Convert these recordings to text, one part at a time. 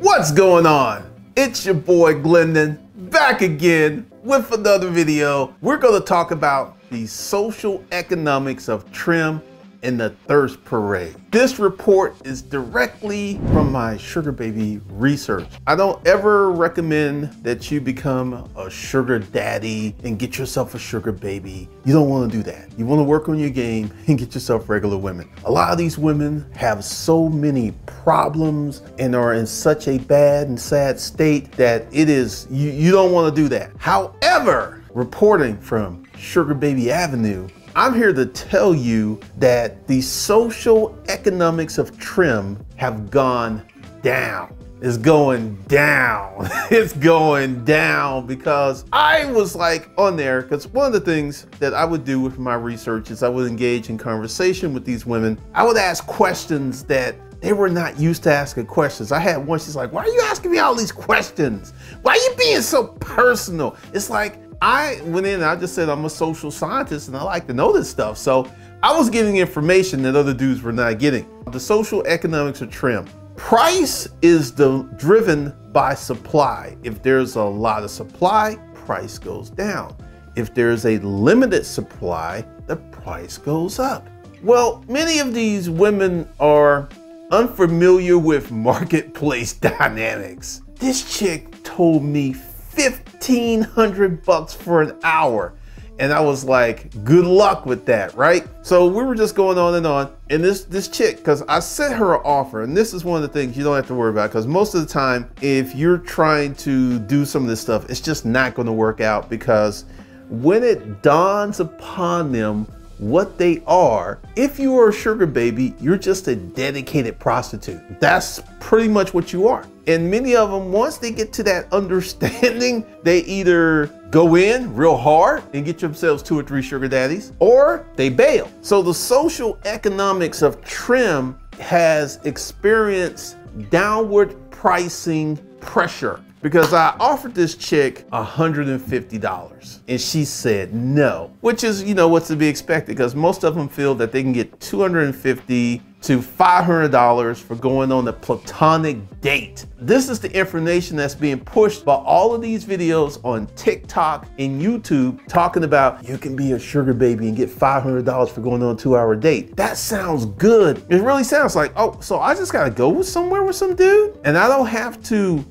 What's going on? It's your boy Glendon back again with another video. We're going to talk about the social economics of trim in the thirst parade. This report is directly from my sugar baby research. I don't ever recommend that you become a sugar daddy and get yourself a sugar baby. You don't want to do that. You want to work on your game and get yourself regular women. A lot of these women have so many problems and are in such a bad and sad state that it is, you, you don't want to do that. However, reporting from Sugar Baby Avenue, I'm here to tell you that the social economics of trim have gone down. It's going down. it's going down because I was like on there because one of the things that I would do with my research is I would engage in conversation with these women. I would ask questions that they were not used to asking questions. I had one, she's like, why are you asking me all these questions? Why are you being so personal? It's like, I went in and I just said I'm a social scientist and I like to know this stuff. So I was getting information that other dudes were not getting. The social economics of trim. Price is the, driven by supply. If there's a lot of supply, price goes down. If there's a limited supply, the price goes up. Well, many of these women are unfamiliar with marketplace dynamics. This chick told me 1500 bucks for an hour. And I was like, good luck with that, right? So we were just going on and on. And this this chick, because I sent her an offer, and this is one of the things you don't have to worry about, because most of the time, if you're trying to do some of this stuff, it's just not going to work out because when it dawns upon them what they are. If you are a sugar baby, you're just a dedicated prostitute. That's pretty much what you are. And many of them, once they get to that understanding, they either go in real hard and get themselves two or three sugar daddies, or they bail. So the social economics of trim has experienced downward pricing pressure because I offered this chick $150 and she said no, which is, you know, what's to be expected because most of them feel that they can get 250 to $500 for going on a platonic date. This is the information that's being pushed by all of these videos on TikTok and YouTube talking about you can be a sugar baby and get $500 for going on a two hour date. That sounds good. It really sounds like, oh, so I just gotta go somewhere with some dude and I don't have to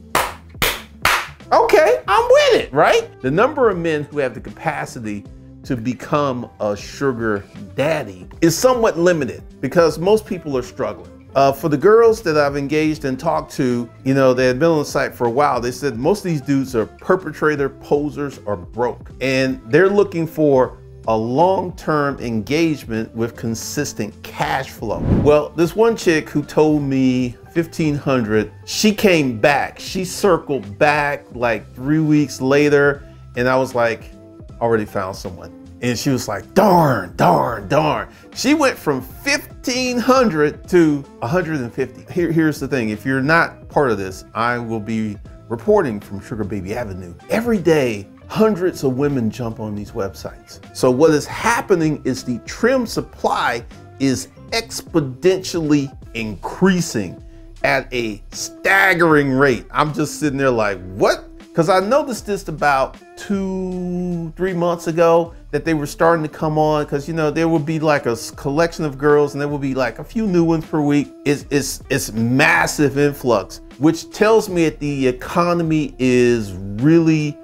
Okay, I'm with it, right? The number of men who have the capacity to become a sugar daddy is somewhat limited because most people are struggling. Uh, for the girls that I've engaged and talked to, you know, they had been on the site for a while. They said most of these dudes are perpetrator posers or broke, and they're looking for a long-term engagement with consistent cash flow. Well, this one chick who told me 1500 she came back. She circled back like three weeks later and i was like already found someone. And she was like darn darn darn. She went from 1500 to 150 Here, here's the thing. If you're not part of this i will be reporting from sugar baby avenue every day hundreds of women jump on these websites so what is happening is the trim supply is exponentially increasing at a staggering rate. I'm just sitting there like, what? Because I noticed this about two, three months ago that they were starting to come on because, you know, there would be like a collection of girls and there would be like a few new ones per week. It's, it's, it's massive influx, which tells me that the economy is really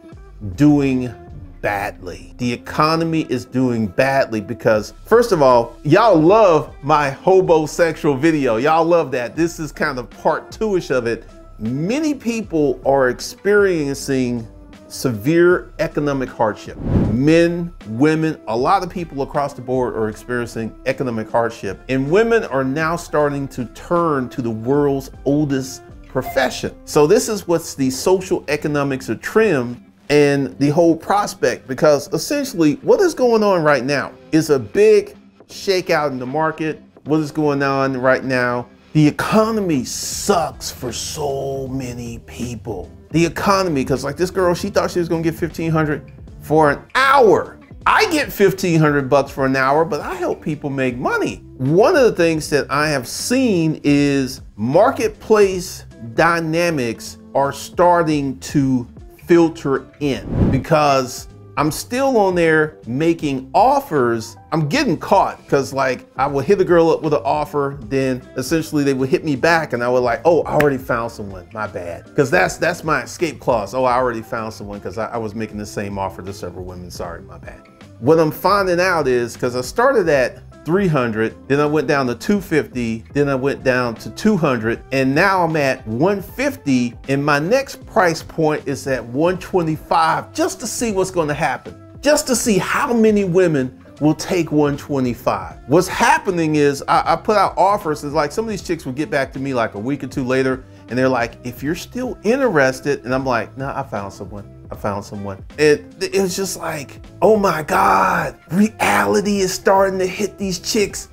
doing badly. The economy is doing badly because, first of all, y'all love my hobosexual video. Y'all love that. This is kind of part two-ish of it. Many people are experiencing severe economic hardship. Men, women, a lot of people across the board are experiencing economic hardship. And women are now starting to turn to the world's oldest profession. So this is what's the social economics of trim and the whole prospect because essentially what is going on right now is a big shakeout in the market. What is going on right now? The economy sucks for so many people. The economy, because like this girl, she thought she was gonna get 1500 for an hour. I get 1500 bucks for an hour, but I help people make money. One of the things that I have seen is marketplace dynamics are starting to filter in because I'm still on there making offers. I'm getting caught because like I would hit a girl up with an offer, then essentially they would hit me back and I would like, oh, I already found someone, my bad. Because that's that's my escape clause. Oh, I already found someone because I, I was making the same offer to several women. Sorry, my bad. What I'm finding out is because I started at 300, then I went down to 250, then I went down to 200, and now I'm at 150, and my next price point is at 125 just to see what's gonna happen, just to see how many women will take 125. What's happening is I, I put out offers, it's like some of these chicks will get back to me like a week or two later, and they're like, if you're still interested, and I'm like, nah, I found someone. I found someone. It, it was just like, oh my God, reality is starting to hit these chicks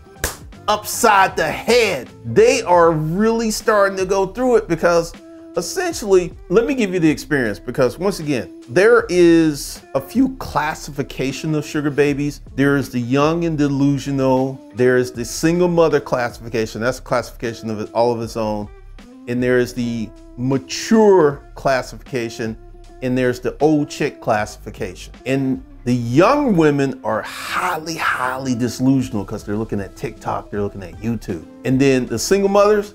upside the head. They are really starting to go through it because essentially, let me give you the experience because once again, there is a few classification of sugar babies. There is the young and delusional. There is the single mother classification. That's a classification of all of its own. And there is the mature classification and there's the old chick classification. And the young women are highly, highly disillusional because they're looking at TikTok, they're looking at YouTube. And then the single mothers,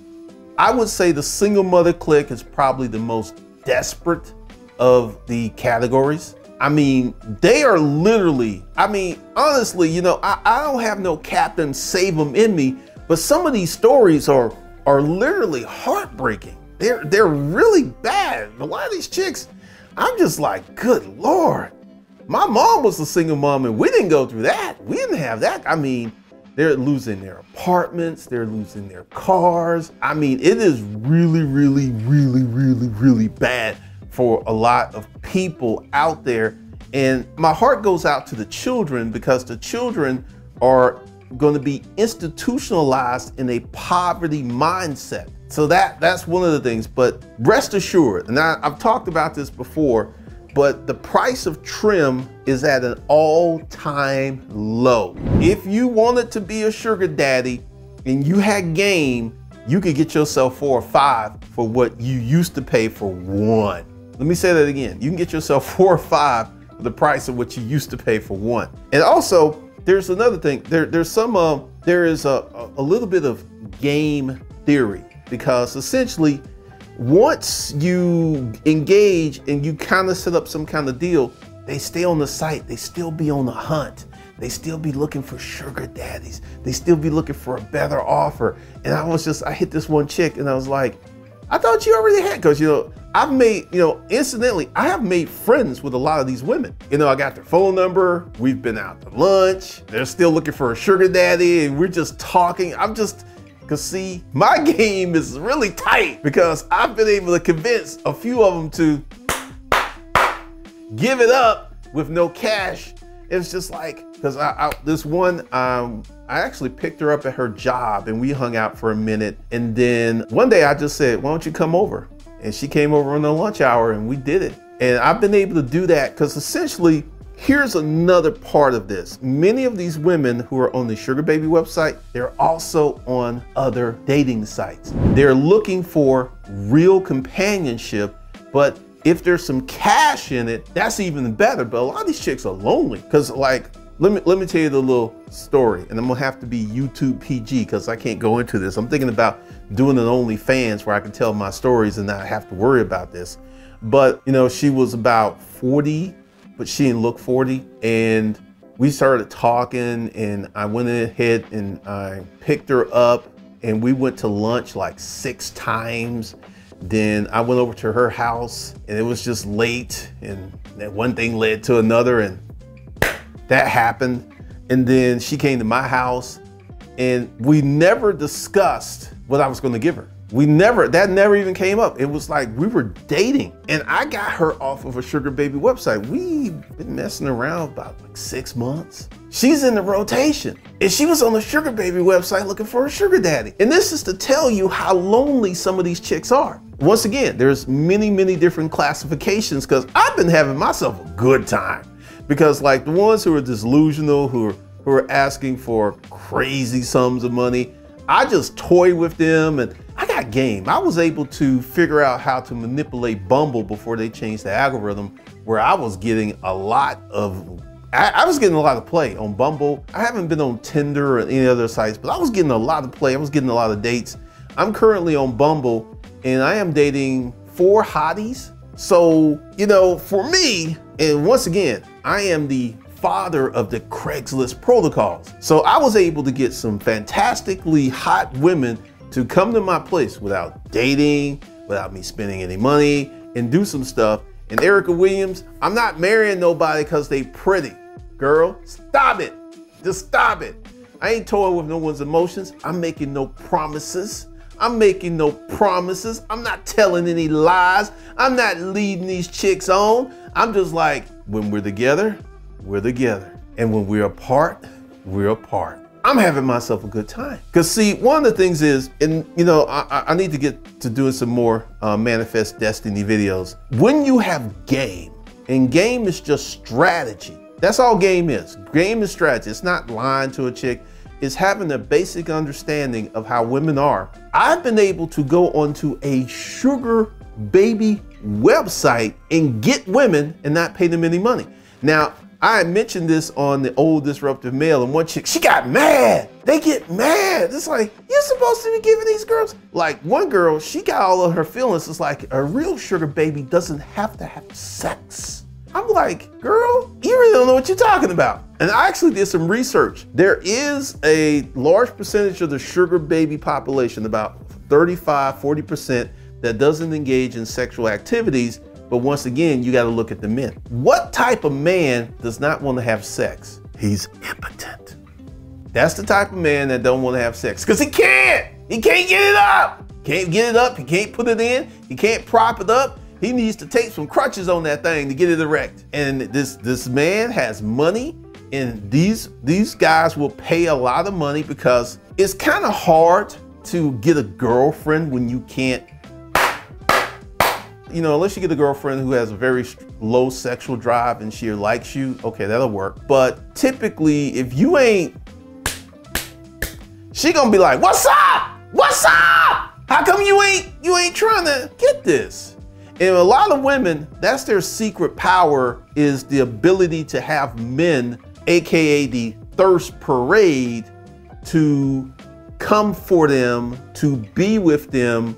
I would say the single mother clique is probably the most desperate of the categories. I mean, they are literally, I mean, honestly, you know, I, I don't have no captain save them in me, but some of these stories are are literally heartbreaking. They're they're really bad. A lot of these chicks, I'm just like, good Lord. My mom was a single mom and we didn't go through that. We didn't have that. I mean, they're losing their apartments, they're losing their cars. I mean, it is really, really, really, really, really bad for a lot of people out there. And my heart goes out to the children because the children are going to be institutionalized in a poverty mindset. So that that's one of the things. But rest assured, and I, I've talked about this before, but the price of trim is at an all-time low. If you wanted to be a sugar daddy and you had game, you could get yourself four or five for what you used to pay for one. Let me say that again. You can get yourself four or five for the price of what you used to pay for one. And also, there's another thing. There, there's some, uh, there is a, a little bit of game theory because essentially once you engage and you kind of set up some kind of deal, they stay on the site, they still be on the hunt. They still be looking for sugar daddies. They still be looking for a better offer. And I was just, I hit this one chick and I was like, I thought you already had, because, you know, I've made, you know, incidentally, I have made friends with a lot of these women. You know, I got their phone number. We've been out to lunch. They're still looking for a sugar daddy and we're just talking. I'm just, Cause see, my game is really tight because I've been able to convince a few of them to give it up with no cash. It's just like, cause I, I this one, um, I actually picked her up at her job and we hung out for a minute. And then one day I just said, why don't you come over? And she came over on the lunch hour and we did it. And I've been able to do that because essentially Here's another part of this. Many of these women who are on the Sugar Baby website, they're also on other dating sites. They're looking for real companionship, but if there's some cash in it, that's even better. But a lot of these chicks are lonely because like, let me, let me tell you the little story and I'm gonna have to be YouTube PG because I can't go into this. I'm thinking about doing an OnlyFans where I can tell my stories and not have to worry about this. But you know, she was about 40 but she didn't look 40. And we started talking and I went ahead and I picked her up and we went to lunch like six times. Then I went over to her house and it was just late and that one thing led to another and that happened. And then she came to my house and we never discussed what I was gonna give her. We never, that never even came up. It was like we were dating and I got her off of a sugar baby website. We've been messing around about like six months. She's in the rotation and she was on the sugar baby website looking for a sugar daddy. And this is to tell you how lonely some of these chicks are. Once again, there's many, many different classifications because I've been having myself a good time because like the ones who are disillusional, who are, who are asking for crazy sums of money, I just toy with them and got game. I was able to figure out how to manipulate Bumble before they changed the algorithm where I was getting a lot of I, I, was getting a lot of play on Bumble. I haven't been on Tinder or any other sites, but I was getting a lot of play. I was getting a lot of dates. I'm currently on Bumble and I am dating four hotties. So, you know, for me, and once again, I am the father of the Craigslist protocols. So I was able to get some fantastically hot women to come to my place without dating, without me spending any money, and do some stuff. And Erica Williams, I'm not marrying nobody because they pretty. Girl, stop it. Just stop it. I ain't toying with no one's emotions. I'm making no promises. I'm making no promises. I'm not telling any lies. I'm not leading these chicks on. I'm just like, when we're together, we're together. And when we're apart, we're apart. I'm having myself a good time. Cause see, one of the things is, and you know, I, I need to get to doing some more uh, Manifest Destiny videos. When you have game, and game is just strategy. That's all game is. Game is strategy. It's not lying to a chick It's having a basic understanding of how women are. I've been able to go onto a sugar baby website and get women and not pay them any money. Now, I mentioned this on the old disruptive male, and one chick, she got mad. They get mad. It's like, you're supposed to be giving these girls. Like one girl, she got all of her feelings. It's like a real sugar baby doesn't have to have sex. I'm like, girl, you really don't know what you're talking about. And I actually did some research. There is a large percentage of the sugar baby population, about 35, 40%, that doesn't engage in sexual activities. But once again, you got to look at the men. What type of man does not want to have sex? He's impotent. That's the type of man that don't want to have sex because he can't. He can't get it up. Can't get it up. He can't put it in. He can't prop it up. He needs to take some crutches on that thing to get it erect. And this this man has money, and these these guys will pay a lot of money because it's kind of hard to get a girlfriend when you can't. You know, unless you get a girlfriend who has a very low sexual drive and she likes you, okay, that'll work. But typically, if you ain't, she gonna be like, "What's up? What's up? How come you ain't you ain't trying to get this?" And a lot of women, that's their secret power is the ability to have men, AKA the thirst parade, to come for them, to be with them.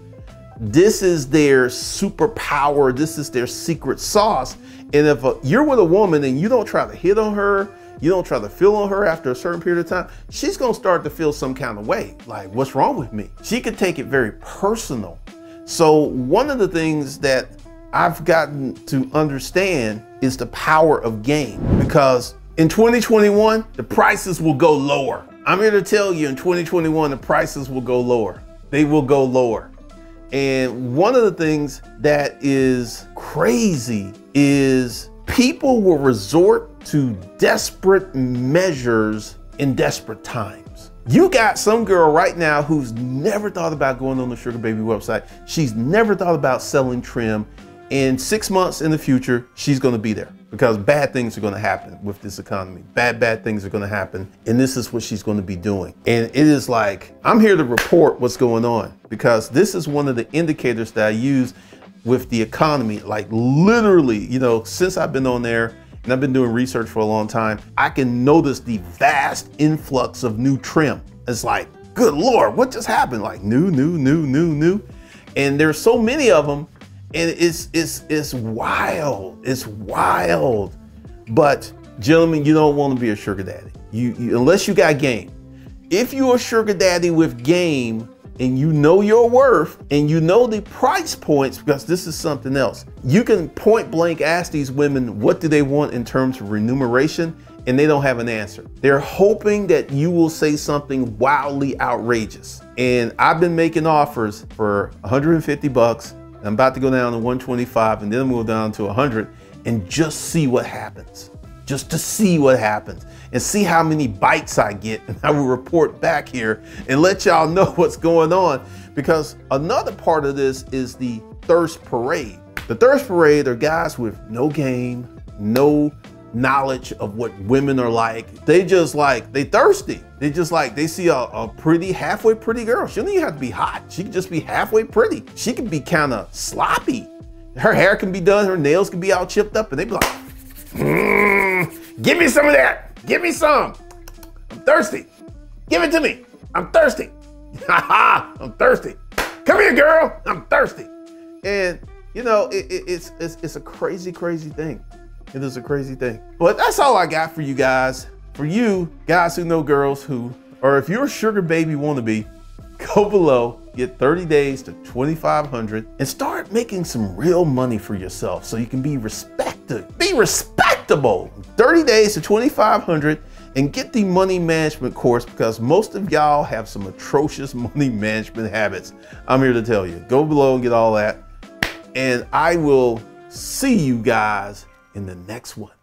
This is their superpower. This is their secret sauce. And if a, you're with a woman and you don't try to hit on her, you don't try to feel on her after a certain period of time, she's gonna start to feel some kind of way. Like, what's wrong with me? She could take it very personal. So one of the things that I've gotten to understand is the power of game because in 2021, the prices will go lower. I'm here to tell you in 2021, the prices will go lower. They will go lower. And one of the things that is crazy is people will resort to desperate measures in desperate times. You got some girl right now who's never thought about going on the Sugar Baby website. She's never thought about selling trim. In six months in the future, she's gonna be there because bad things are gonna happen with this economy. Bad, bad things are gonna happen. And this is what she's gonna be doing. And it is like, I'm here to report what's going on because this is one of the indicators that I use with the economy. Like literally, you know, since I've been on there, and I've been doing research for a long time, I can notice the vast influx of new trim. It's like, good Lord, what just happened? Like new, new, new, new, new. And there's so many of them, and it's it's it's wild. It's wild. But gentlemen, you don't want to be a sugar daddy. You, you unless you got game. If you're a sugar daddy with game, and you know your worth and you know the price points because this is something else. You can point blank ask these women what do they want in terms of remuneration and they don't have an answer. They're hoping that you will say something wildly outrageous. And I've been making offers for 150 bucks. I'm about to go down to 125 and then going down to 100 and just see what happens. Just to see what happens and see how many bites I get. And I will report back here and let y'all know what's going on. Because another part of this is the thirst parade. The thirst parade are guys with no game, no knowledge of what women are like. They just like, they thirsty. They just like, they see a, a pretty, halfway pretty girl. She don't even have to be hot. She can just be halfway pretty. She can be kind of sloppy. Her hair can be done, her nails can be all chipped up, and they be like, mm, give me some of that. Give me some. I'm thirsty. Give it to me. I'm thirsty. I'm thirsty. Come here, girl. I'm thirsty. And you know, it, it, it's, it's it's a crazy, crazy thing. It is a crazy thing. But that's all I got for you guys. For you guys who know girls who, or if you're a sugar baby wannabe, go below, get 30 days to 2,500 and start making some real money for yourself so you can be respected. Be respectable. 30 days to 2,500 and get the money management course because most of y'all have some atrocious money management habits. I'm here to tell you. Go below and get all that. And I will see you guys in the next one.